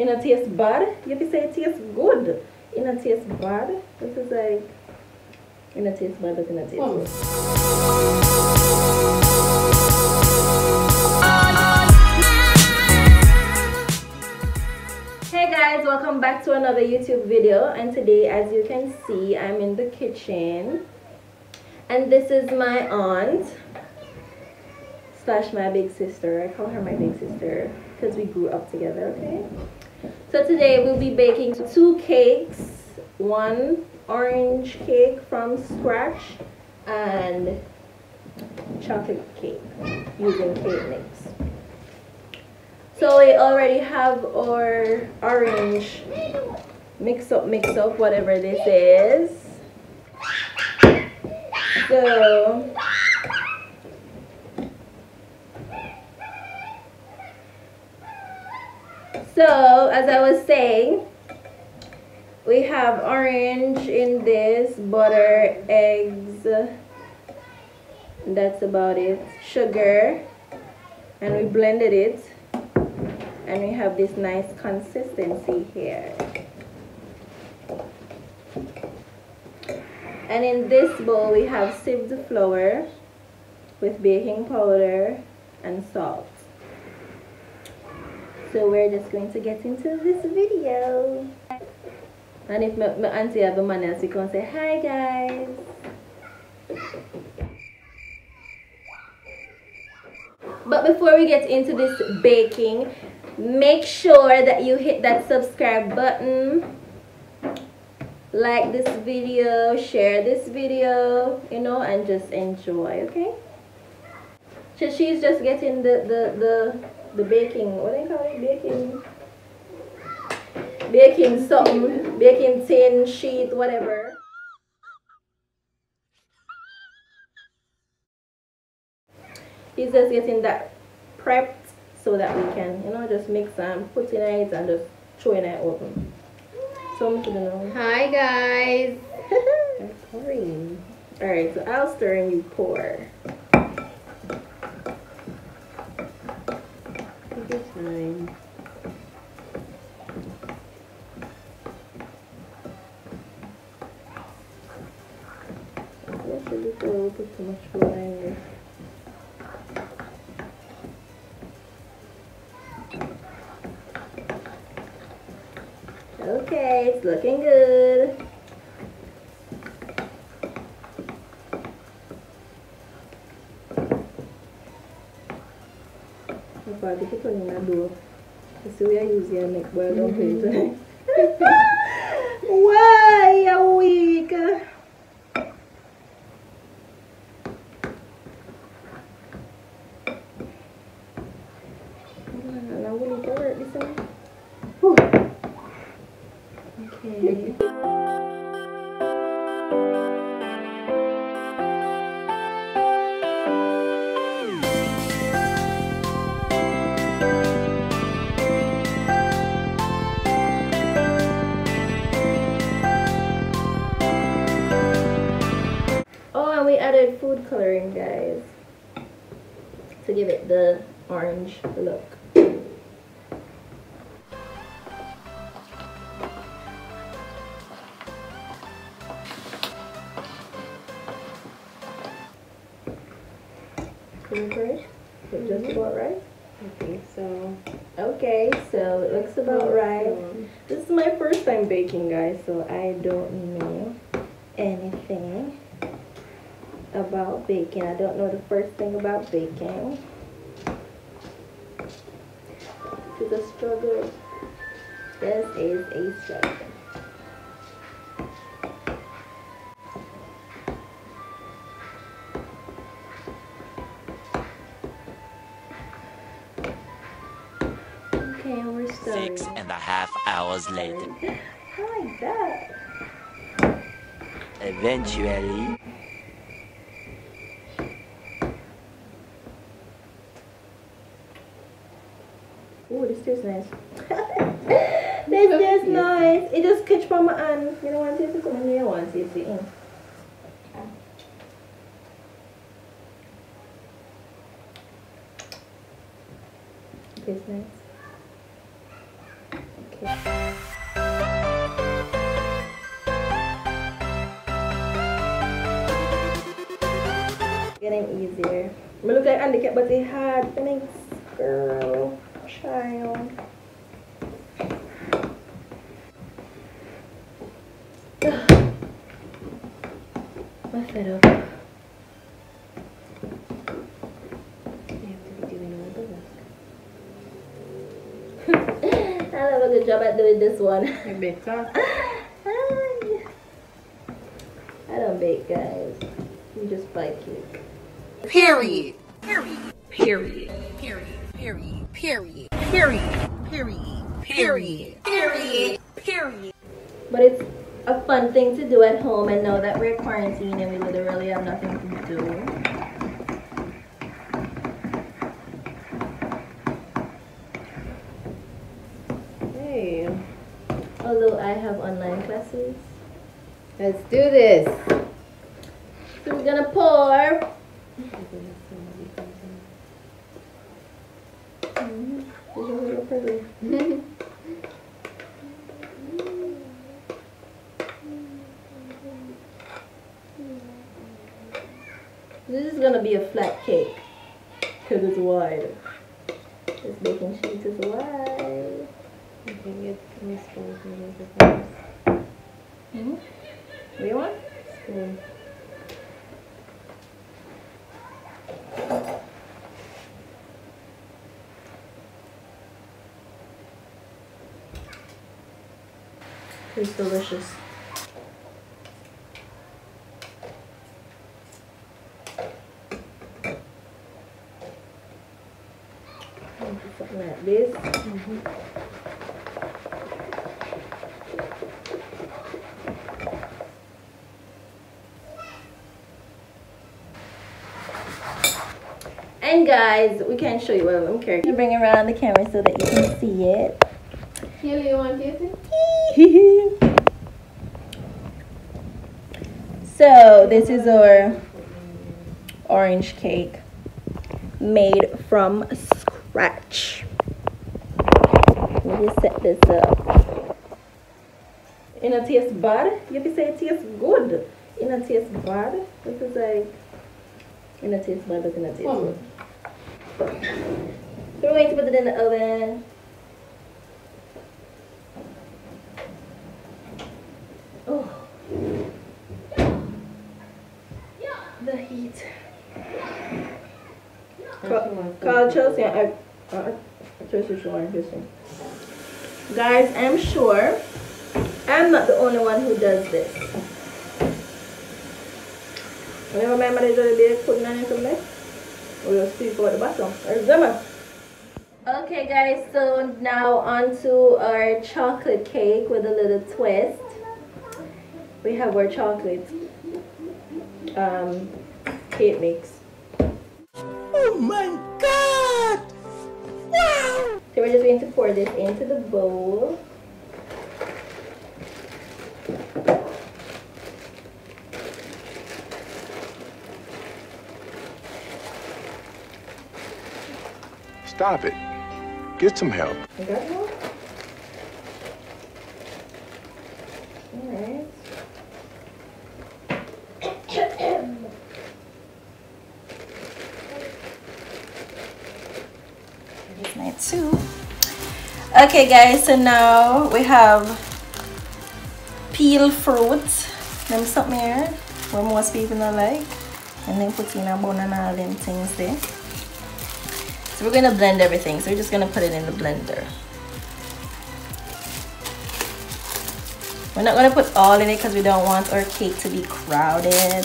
in a taste bad. You have to say it tastes good. In a taste bad. This is like in a taste bad, but in a taste Oh. good. Hey guys, welcome back to another YouTube video. And today, as you can see, I'm in the kitchen. And this is my aunt slash my big sister. I call her my big sister because we grew up together, okay? So today we'll be baking two cakes. One orange cake from scratch and chocolate cake using cake mix. So we already have our orange mix up, mix up, whatever this is. So So, as I was saying, we have orange in this, butter, eggs, that's about it, sugar, and we blended it, and we have this nice consistency here. And in this bowl, we have sieved flour with baking powder and salt. So we're just going to get into this video. And if my, my auntie have a manners, we can say hi guys. But before we get into this baking, make sure that you hit that subscribe button. Like this video, share this video, you know, and just enjoy, okay? So she's just getting the, the, the the baking what do you call it? Baking. Baking something baking tin sheet whatever. He's just getting that prepped so that we can you know just mix and put in it and just throw in it open so much to know Hi guys. That's pouring. all right so i'll stir and you pour Take your time. Before we put too much. Okay, it's looking good. Putting my door. You see, we are using make boil down plate tonight. Why food coloring, guys, to give it the orange look. Right? Is it just about right? Think so. Okay, so it looks about right. This is my first time baking, guys, so I don't know anything about baking. I don't know the first thing about baking. This is a struggle. This is a struggle. Okay, we're starting. Six and a half hours later. I like that. Eventually, Oh, this tastes nice. this tastes nice. It just catch from my hand. You don't want to taste it? You want to taste it. Tastes nice. Getting easier. I look like handicap, but they hard. Thanks, girl, child. I'm fed up. You have to be doing all the work. I have a good job at doing this one. You better. I don't bake, guys. You just buy cake. Period. Period. Period. Period. Period. Period. Period. Period. Period. Period. Period. But it's a fun thing to do at home, and know that we're quarantined and we literally have nothing to do. Hey, Although I have online classes. let's do this. So we're gonna pour. This is a little pretty. This is gonna be a flat cake because it's wide. This baking sheet is wide. You can get three spoons and use the. What do you want? spoon. It's delicious. Something like this. And guys, we can't show you what I'm carrying. Bring around the camera so that you can see it. Kelly, you want this? so this is our orange cake made from scratch. Let me just set this up. In a taste bad, you to say it tastes good. In a taste bad, this is like in a taste bad, but in a taste good. So we're going to put it in the oven. Oh. The heat. Call, call Chelsea. I, uh, Chelsea sure interesting. Guys, I'm sure I'm not the only one who does this. Whenever my mother does it, putting on it something, we'll speak about the bottom. Remember? Okay, guys. So now onto our chocolate cake with a little twist. We have our chocolate um, cake mix. Oh my god! Wow! So we're just going to pour this into the bowl. Stop it. Get some help. You got one? Alright. This night too. Okay guys, so now we have peel fruit. Them something here what most people don't like. And then put in a bun and all them things there. So we're gonna blend everything. So we're just gonna put it in the blender. We're not gonna put all in it because we don't want our cake to be crowded.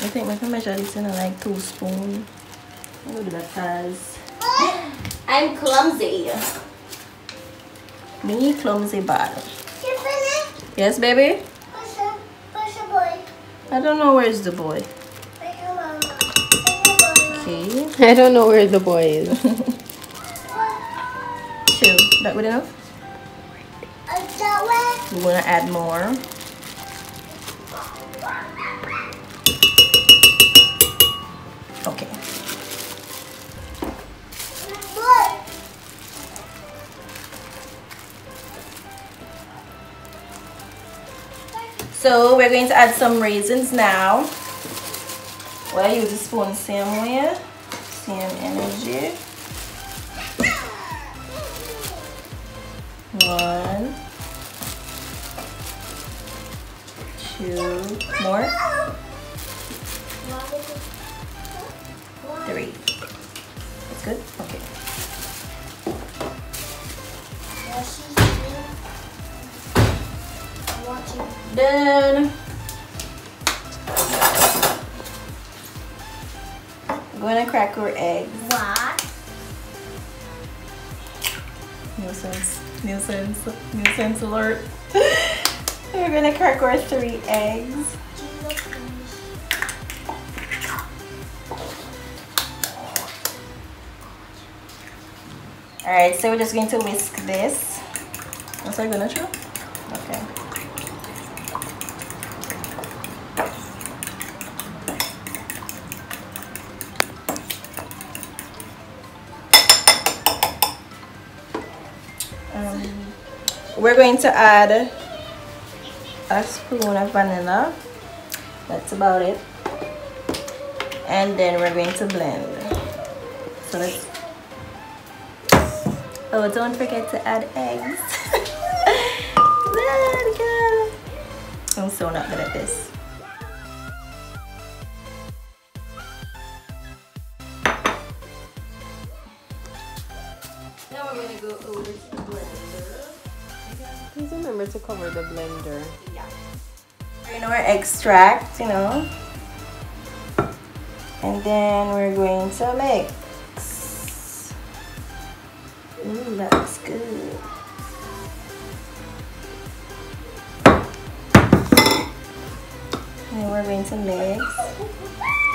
I think we can measure this in like two spoons. I'm gonna do that because I'm clumsy. Me clumsy bad. Yes, baby? I don't know where's the boy. Okay. I don't know where the boy is. Two. That good enough? We're gonna add more. So we're going to add some raisins now. Well, I use the spoon same way, same energy. One, two, more, three. That's good? Okay. Done. I'm gonna crack our eggs. What? Nuisance, nuisance, nuisance alert. We're gonna crack our three eggs. Alright, so we're just going to whisk this. What's that gonna do? Okay. We're going to add a spoon of vanilla. That's about it. And then we're going to blend. So let's Oh, don't forget to add eggs. Go. I'm so not good at this. Now we're go over to the blender. Please remember to cover the blender. Yeah. Know, our extract, you know. And then we're going to mix. Ooh, looks good. And we're going to mix.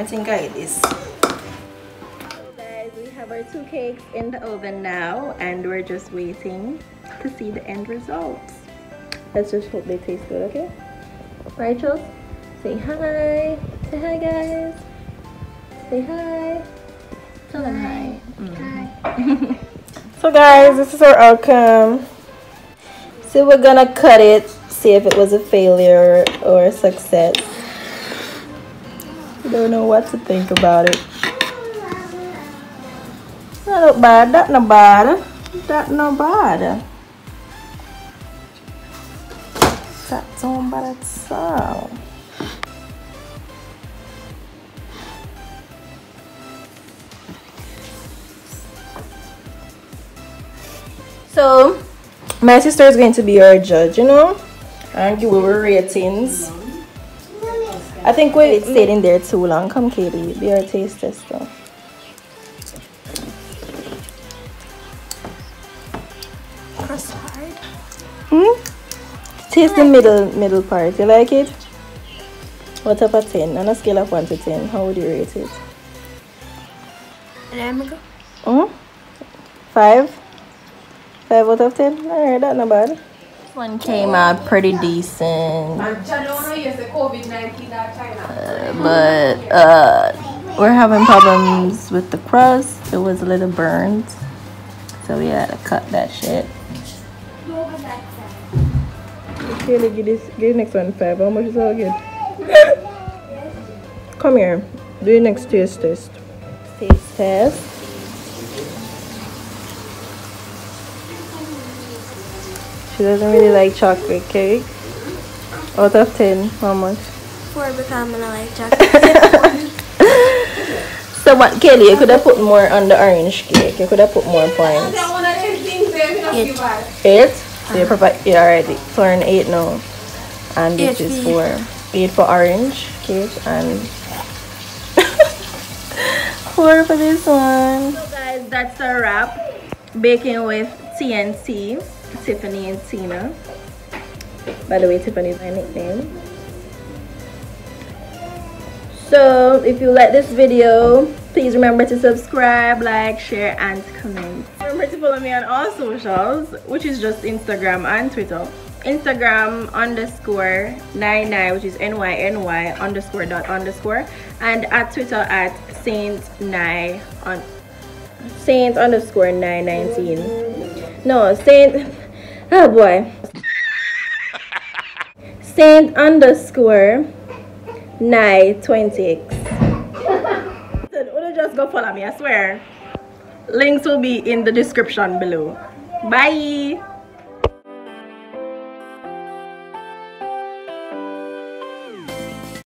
I think I eat this. Guys, we have our two cakes in the oven now, and we're just waiting to see the end results. Let's just hope they taste good, okay? Rachel, say hi. Say hi, guys. Say hi. Tell them hi. Mm. so, guys, this is our outcome. So, we're gonna cut it, see if it was a failure or a success. I don't know what to think about it. Not bad, not bad. That not bad. That's all bad at all. So, my sister is going to be our judge, you know, and give our ratings. I think we stayed in there too long. Come, Katie, be our taste tester. Crust hard. Hmm? Taste the middle middle part. You like it? What up a 10? On a scale of 1 to 10, how would you rate it? Hmm? 5? 5 out of 10? Alright, that's not bad. This one came out pretty decent. but uh, we're having problems with the crust. It was a little burned, so we had to cut that shit. Okay, give this, give the next one five. How much is all good? Come here. Do your next taste test. Taste test. She doesn't really like chocolate cake. Out of ten, how much? Four because I'm gonna like chocolate. So what, Kelly, you could have put more on the orange cake. You could have put more points. Eight? So you uh-huh. provide, yeah, already. So we're an eight now. And this is for for eight for orange cake and pour for this one. So guys, that's the wrap. Baking with TNT, Tiffany and Tina. By the way, Tiffany is my nickname. So if you like this video, please remember to subscribe, like, share, and comment. Remember to follow me on all socials, which is just Instagram and Twitter. Instagram underscore 99 which is nyny underscore dot underscore and at Twitter at Saint Nine on Saint underscore 919 no Saint oh boy. Saint underscore 920 just go follow me I swear. Links will be in the description below. Bye